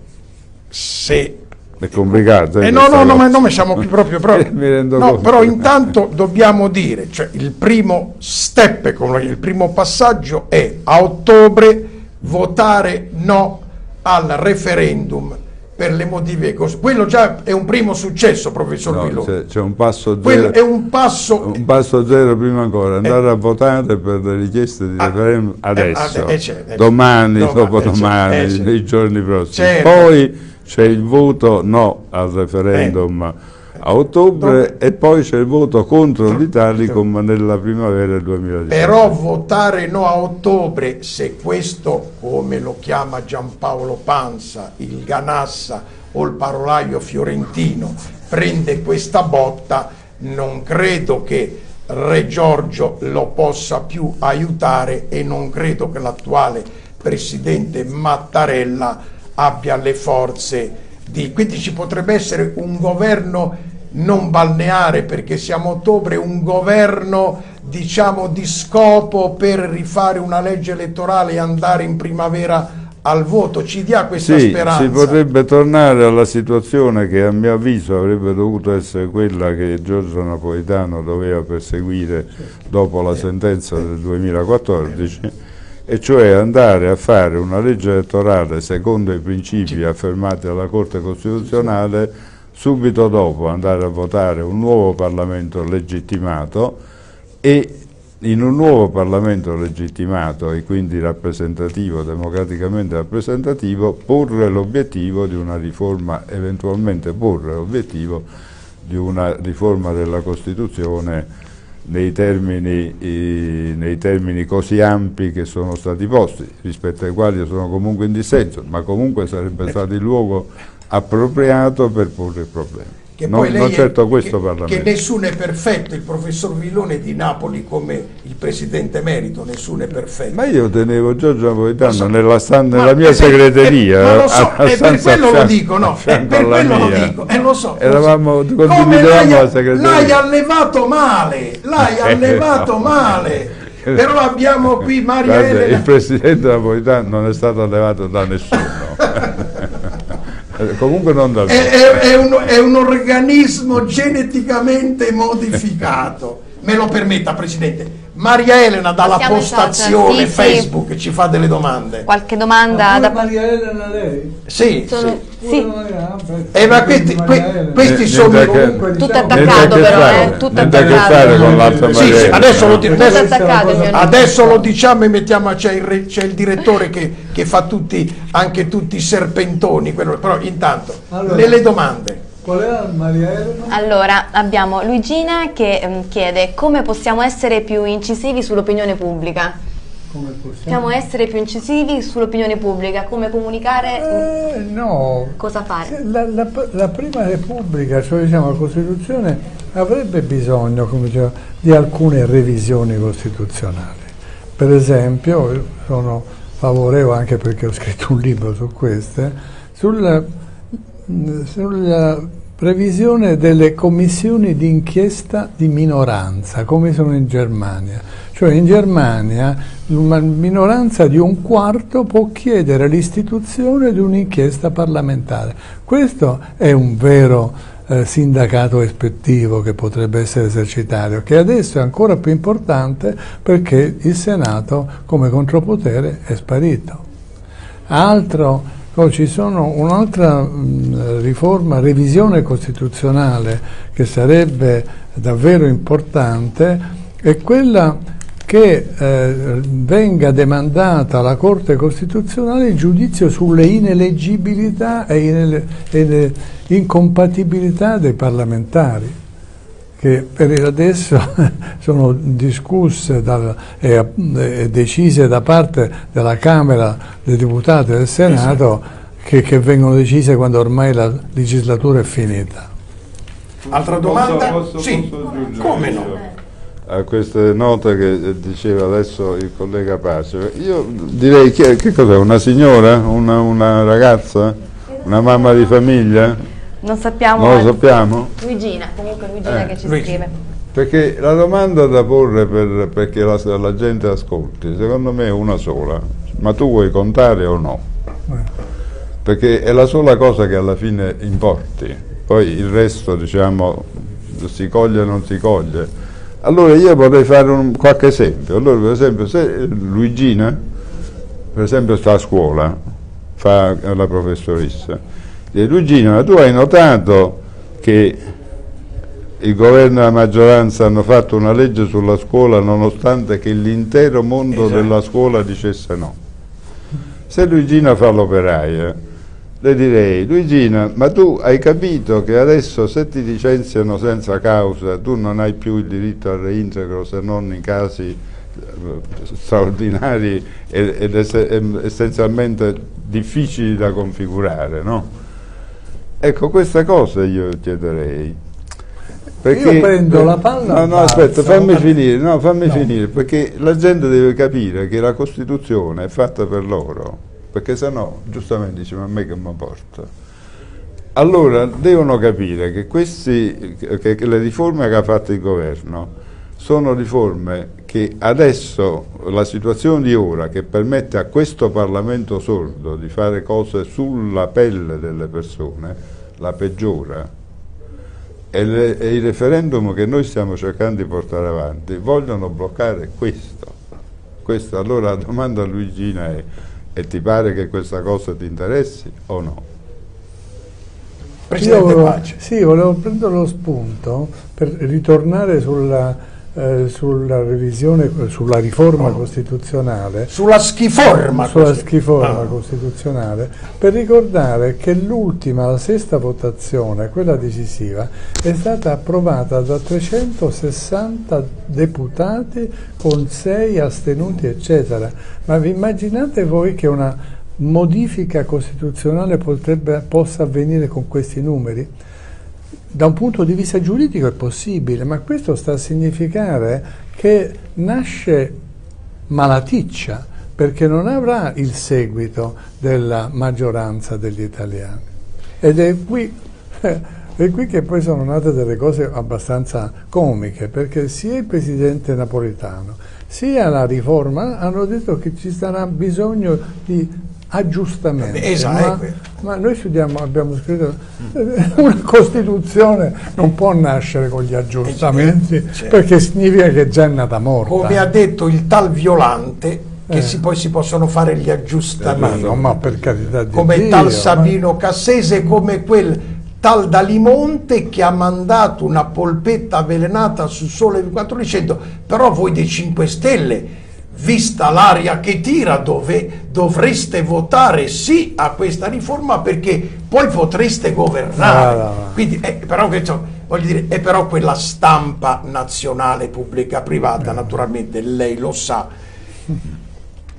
se... È complicato. Eh, eh no, no, no, ma noi siamo qui proprio... proprio. Mi rendo no, conto. Però intanto dobbiamo dire, cioè il primo step, il primo passaggio è a ottobre votare no al referendum per le motive quello già è un primo successo professor no, Villone c'è, un passo zero. quello è un passo un passo zero prima ancora. Andare eh, a votare per le richieste di ah, referendum eh, adesso eh, eh, domani, domani dopodomani eh, nei giorni prossimi. Certo. poi c'è il voto no al referendum eh a ottobre e poi c'è il voto contro l'Italicum nella primavera del 2019. Però votare no a ottobre, se questo, come lo chiama Giampaolo Panza, il Ganassa o il parolaio fiorentino, prende questa botta, non credo che Re Giorgio lo possa più aiutare e non credo che l'attuale presidente Mattarella abbia le forze. Quindi ci potrebbe essere un governo non balneare perché siamo a ottobre, un governo diciamo di scopo per rifare una legge elettorale e andare in primavera al voto, ci dia questa sì, speranza. Si potrebbe tornare alla situazione che a mio avviso avrebbe dovuto essere quella che Giorgio Napolitano doveva perseguire dopo la sentenza del 2014 e cioè andare a fare una legge elettorale secondo i principi affermati dalla Corte Costituzionale subito dopo andare a votare un nuovo Parlamento legittimato e in un nuovo Parlamento legittimato e quindi rappresentativo, democraticamente rappresentativo, porre l'obiettivo di una riforma, eventualmente porre l'obiettivo di una riforma della Costituzione nei termini, eh, nei termini, così ampi che sono stati posti, rispetto ai quali io sono comunque in dissenso, ma comunque sarebbe stato il luogo appropriato per porre il problema. Che non, non certo questo che, Parlamento. Che nessuno è perfetto, il professor Villone di Napoli come il presidente merito, nessuno è perfetto. Ma io tenevo Giorgio Napolitano so, nella, stand, nella mia segreteria. So, e per quello lo dico, no, e per quello lo dico, e lo so. Eravamo, come l'hai, l'hai allevato male, l'hai eh, allevato male. Però abbiamo qui Maria Guarda, Elena. Il presidente Napolitano non è stato allevato da nessuno. Eh, comunque non dal è, è, è, un, è un organismo geneticamente modificato. Me lo permetta, Presidente. Maria Elena dalla Siamo postazione sì, Facebook sì. ci fa delle domande. Qualche domanda? da... Maria Elena lei? Sì, sono, sì. sì. Eh, ma questi, que, questi sono comunque, tutto diciamo, attaccato però, eh, tutto attaccato. con l'altra sì, sì, adesso, lo, adesso, adesso lo diciamo e mettiamo c'è il, c'è il direttore che, che, fa tutti anche tutti i serpentoni, quello, però intanto allora, le, le domande. Qual è Maria Elena? Allora, abbiamo Luigina che um, chiede come possiamo essere più incisivi sull'opinione pubblica. Come possiamo? possiamo essere più incisivi sull'opinione pubblica, come comunicare, eh, no. cosa fare? La, la, la, prima Repubblica, cioè diciamo la Costituzione, avrebbe bisogno diceva, di alcune revisioni costituzionali. Per esempio, sono favorevole anche perché ho scritto un libro su queste, sul, sulla previsione delle commissioni di inchiesta di minoranza, come sono in Germania. Cioè in Germania una minoranza di un quarto può chiedere l'istituzione di un'inchiesta parlamentare. Questo è un vero eh, sindacato ispettivo che potrebbe essere esercitato, che adesso è ancora più importante perché il Senato come contropotere è sparito. Altro, poi ci sono un'altra riforma, revisione costituzionale che sarebbe davvero importante, è quella che eh, venga demandata alla Corte Costituzionale il giudizio sulle ineleggibilità e, inele e incompatibilità dei parlamentari che per adesso sono discusse dal, e, e, decise da parte della Camera dei Deputati e del Senato che, che, vengono decise quando ormai la legislatura è finita. Altra domanda? Posso, posso, sì, posso come no? a queste note che diceva adesso il collega Pace. Io direi che, che cos'è? Una signora? Una, una, ragazza? Una mamma di famiglia? Non sappiamo. Non lo sappiamo? Luigina, comunque Luigina eh, che ci Luigi. scrive. Perché la domanda da porre per, perché la, la, gente ascolti, secondo me è una sola. Ma tu vuoi contare o no? Perché è la sola cosa che alla fine importi. Poi il resto, diciamo, si coglie o non si coglie allora io vorrei fare un, qualche esempio. Allora, per esempio, se Luigina, per esempio, sta a scuola, fa la professoressa, dice, Luigina, tu hai notato che il governo e la maggioranza hanno fatto una legge sulla scuola nonostante che l'intero mondo esatto. della scuola dicesse no. Se Luigina fa l'operaia, le direi, Luigina, ma tu hai capito che adesso se ti licenziano senza causa tu non hai più il diritto al reintegro se non in casi eh, straordinari ed essenzialmente difficili da configurare, no? Ecco, questa cosa io chiederei. Perché, io prendo la palla. No, no, aspetta, fammi finire, no, fammi no. finire, perché la gente deve capire che la Costituzione è fatta per loro perché se no giustamente dice ma a me che mi porta allora devono capire che, questi, che, che le riforme che ha fatto il governo sono riforme che adesso la situazione di ora che permette a questo Parlamento sordo di fare cose sulla pelle delle persone la peggiora e, le, e i referendum che noi stiamo cercando di portare avanti vogliono bloccare questo, questo. allora la domanda a Luigina è e ti pare che questa cosa ti interessi o no? Presidente Io volevo, Pace. Sì, volevo prendere lo spunto per ritornare sulla eh, sulla revisione, sulla riforma oh. costituzionale. Sulla schiforma. Sulla schiforma ah. costituzionale, per ricordare che l'ultima, la sesta votazione, quella decisiva, è stata approvata da 360 deputati con 6 astenuti, eccetera. Ma vi immaginate voi che una modifica costituzionale potrebbe, possa avvenire con questi numeri? Da un punto di vista giuridico è possibile, ma questo sta a significare che nasce malaticcia perché non avrà il seguito della maggioranza degli italiani. Ed è qui, è qui che poi sono nate delle cose abbastanza comiche, perché sia il presidente napolitano sia la riforma hanno detto che ci sarà bisogno di aggiustamento. Esatto. Ma, ma, noi studiamo, abbiamo scritto, eh, una Costituzione non può nascere con gli aggiustamenti eh, certo. perché significa che è già nata morta. Come ha detto il tal Violante, che eh. si, poi si possono fare gli aggiustamenti. Ma, ma per carità di Come Dio, tal Sabino ma... Cassese, come quel tal Dalimonte che ha mandato una polpetta avvelenata su Sole 24 dicendo però voi dei 5 Stelle vista l'aria che tira, dove dovreste votare sì a questa riforma perché poi potreste governare. Ah, no, no. Quindi, eh, però, voglio dire, è però quella stampa nazionale, pubblica, privata, eh. naturalmente lei lo sa,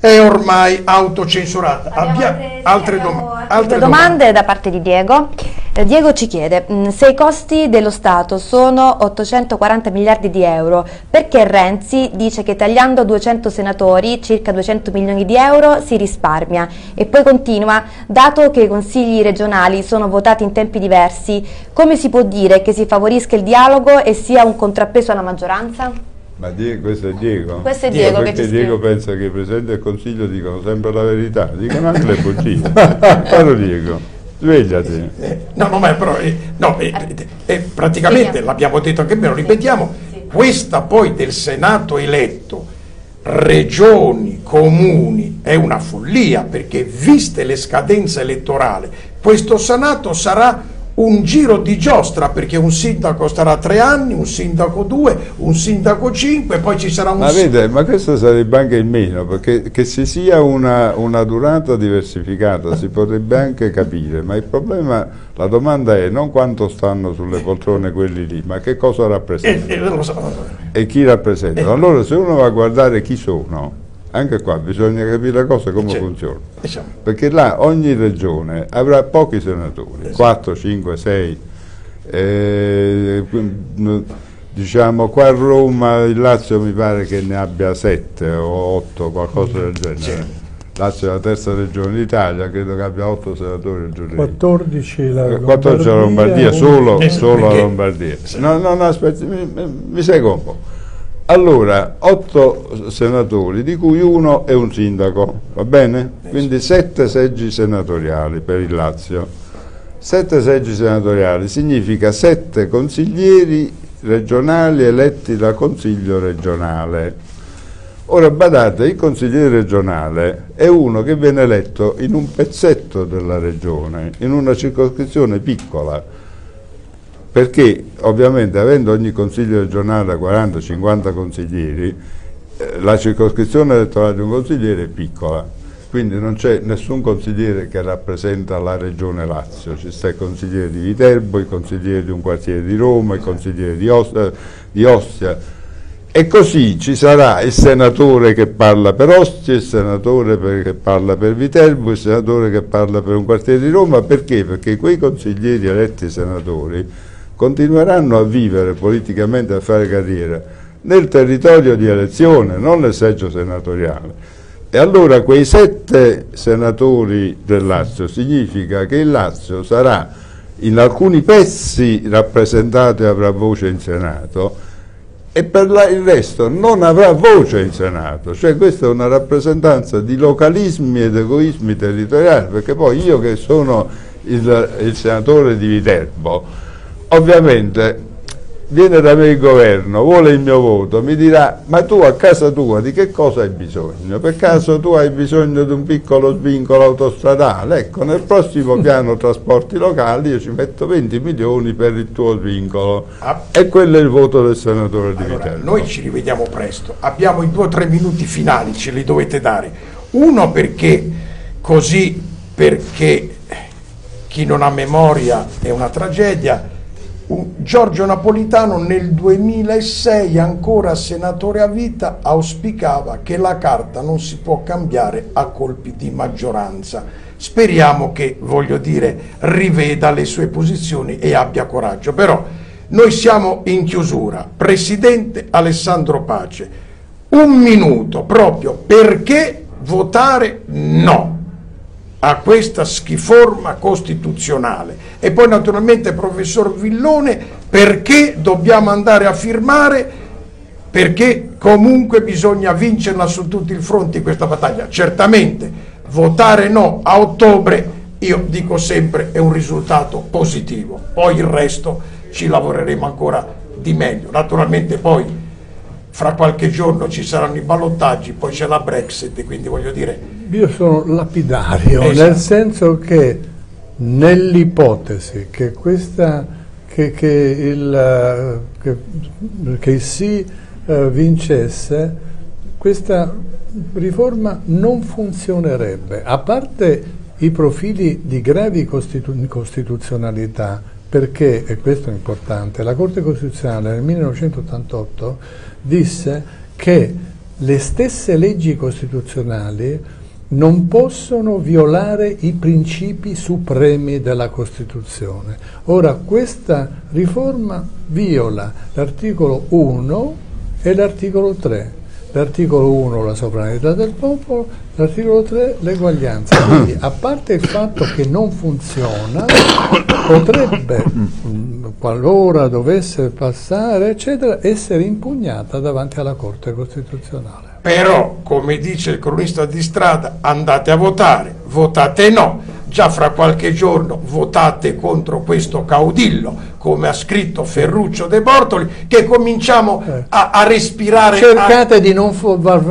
è ormai autocensurata. Abbiamo altre, altre, dom altre domande, domande da parte di Diego. Eh, Diego ci chiede, mh, se i costi dello Stato sono 840 miliardi di euro, perché Renzi dice che tagliando 200 senatori, circa 200 milioni di euro, si risparmia? E poi continua, dato che i consigli regionali sono votati in tempi diversi, come si può dire che si favorisca il dialogo e sia un contrappeso alla maggioranza? Ma Die- questo è Diego? Questo è Diego Diego che perché ci Diego pensa che i presidenti del Consiglio dicono sempre la verità, dicono anche le bugie. Caro Diego, svegliati. Eh, no, no, ma però, eh, no, eh, eh, eh, praticamente Sì. l'abbiamo detto anche noi, lo ripetiamo, Sì. questa poi del Senato eletto, regioni, comuni, è una follia perché viste le scadenze elettorali, questo Senato sarà un giro di giostra perché un sindaco starà tre anni, un sindaco due, un sindaco cinque, poi ci sarà un Ma vede, ma questo sarebbe anche il meno, perché che ci sia una, una durata diversificata si potrebbe anche capire, ma il problema, la domanda è non quanto stanno sulle poltrone quelli lì, ma che cosa Eh, rappresentano eh, lo so. e chi rappresentano. Allora se uno va a guardare chi sono, anche qua bisogna capire la cosa come Certo. funziona. Diciamo. Perché là ogni regione avrà pochi senatori, 4, 5, 6. eh, diciamo qua a Roma il Lazio mi pare che ne abbia 7 o 8, qualcosa del genere. Sì. Lazio è la terza regione d'Italia, credo che abbia 8 senatori regionali. 14 la Eh, 14 la Lombardia, solo, Eh, solo la Lombardia. No, no, no, aspetti, mi, mi- mi seguo un po'. Allora, otto senatori, di cui uno è un sindaco, va bene? Quindi sette seggi senatoriali per il Lazio. Sette seggi senatoriali significa sette consiglieri regionali eletti dal Consiglio regionale. Ora badate, il consigliere regionale è uno che viene eletto in un pezzetto della regione, in una circoscrizione piccola, perché ovviamente avendo ogni consiglio regionale 40-50 consiglieri, eh, la circoscrizione elettorale di un consigliere è piccola, quindi non c'è nessun consigliere che rappresenta la regione Lazio, ci sta il consigliere di Viterbo, il consigliere di un quartiere di Roma, il consigliere di, Os- di Ostia, e così ci sarà il senatore che parla per Ostia, il senatore per- che parla per Viterbo, il senatore che parla per un quartiere di Roma, perché? Perché quei consiglieri eletti senatori continueranno a vivere politicamente, a fare carriera nel territorio di elezione, non nel seggio senatoriale. E allora quei sette senatori del Lazio significa che il Lazio sarà in alcuni pezzi rappresentato e avrà voce in Senato e per il resto non avrà voce in Senato, cioè questa è una rappresentanza di localismi ed egoismi territoriali, perché poi io che sono il, il senatore di Viterbo, ovviamente viene da me il governo, vuole il mio voto, mi dirà ma tu a casa tua di che cosa hai bisogno? Per caso tu hai bisogno di un piccolo svincolo autostradale? Ecco, nel prossimo piano trasporti locali io ci metto 20 milioni per il tuo svincolo Ah. e quello è il voto del senatore di Allora, Viterbo. noi ci rivediamo presto. Abbiamo i due o tre minuti finali, ce li dovete dare. Uno perché così, perché chi non ha memoria è una tragedia. Giorgio Napolitano nel 2006, ancora senatore a vita, auspicava che la carta non si può cambiare a colpi di maggioranza. Speriamo che, voglio dire, riveda le sue posizioni e abbia coraggio. Però noi siamo in chiusura. Presidente Alessandro Pace, un minuto proprio perché votare no a questa schiforma costituzionale. E poi naturalmente, professor Villone, perché dobbiamo andare a firmare? Perché comunque bisogna vincerla su tutti i fronti questa battaglia. Certamente votare no a ottobre, io dico sempre, è un risultato positivo. Poi il resto ci lavoreremo ancora di meglio. Naturalmente poi fra qualche giorno ci saranno i ballottaggi, poi c'è la Brexit, quindi voglio dire Io sono lapidario, Esatto. nel senso che nell'ipotesi che che, che il, che il sì eh, vincesse, questa riforma non funzionerebbe, a parte i profili di gravi costitu- incostituzionalità, perché, e questo è importante, la Corte Costituzionale nel 1988 disse che le stesse leggi costituzionali non possono violare i principi supremi della Costituzione. Ora questa riforma viola l'articolo 1 e l'articolo 3. L'articolo 1 la sovranità del popolo, l'articolo 3 l'eguaglianza. Quindi a parte il fatto che non funziona, potrebbe, qualora dovesse passare, eccetera, essere impugnata davanti alla Corte Costituzionale. Però, come dice il cronista di strada, andate a votare, votate no, già fra qualche giorno votate contro questo caudillo, come ha scritto Ferruccio De Bortoli, che cominciamo Eh. a, a respirare... Cercate a- di non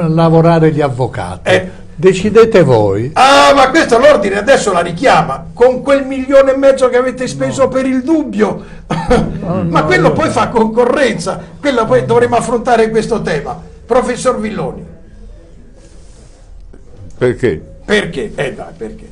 lavorare gli avvocati. Eh. Decidete voi. Ah, ma questo l'ordine adesso la richiama con quel milione e mezzo che avete speso per il dubbio. ma no, quello poi no. fa concorrenza, quello poi dovremo affrontare questo tema. Professor Villoni, Perché? perché? Eh dai, perché?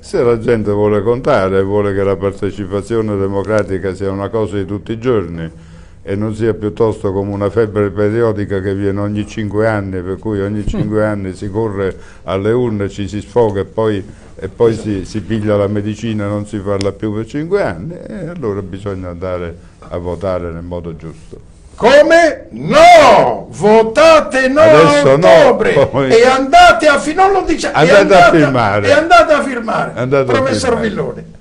Se la gente vuole contare, vuole che la partecipazione democratica sia una cosa di tutti i giorni e non sia piuttosto come una febbre periodica che viene ogni cinque anni, per cui ogni cinque anni si corre alle urne, ci si sfoga e poi, e poi si, si piglia la medicina e non si parla più per cinque anni, e allora bisogna andare a votare nel modo giusto. Come? No! Votate no Adesso a no, ottobre poi- e andate a. Non lo dice, e Andate a firmare. E andate a firmare. Andate a Professor firmare. Villoni.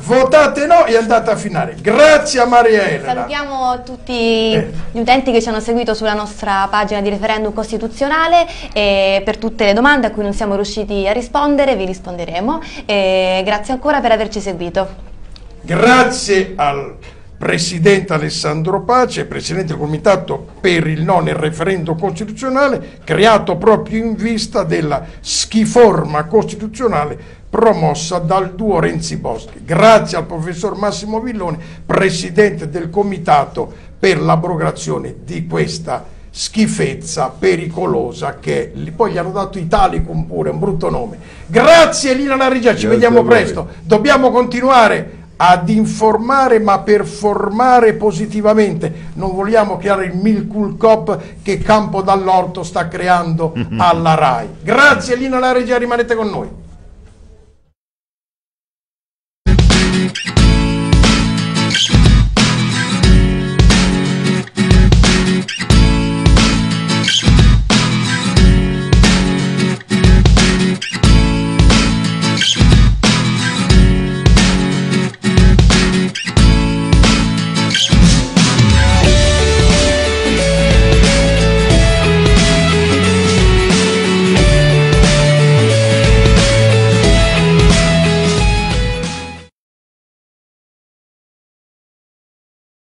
Votate no e andate a firmare. Grazie a Maria Elena. Salutiamo tutti Eh. gli utenti che ci hanno seguito sulla nostra pagina di referendum costituzionale e per tutte le domande a cui non siamo riusciti a rispondere vi risponderemo. E grazie ancora per averci seguito. Grazie al Presidente Alessandro Pace, Presidente del Comitato per il no nel referendum costituzionale, creato proprio in vista della schiforma costituzionale promossa dal duo Renzi Boschi. Grazie al Professor Massimo Villoni, Presidente del Comitato per l'abrogazione di questa schifezza pericolosa che poi gli hanno dato Italicum pure, un brutto nome. Grazie Lina Larrigia, ci Grazie vediamo presto. Dobbiamo continuare ad informare ma per formare positivamente. Non vogliamo creare il Milkul Cop che Campo dall'Orto sta creando alla RAI. Grazie Lina La Regia, rimanete con noi.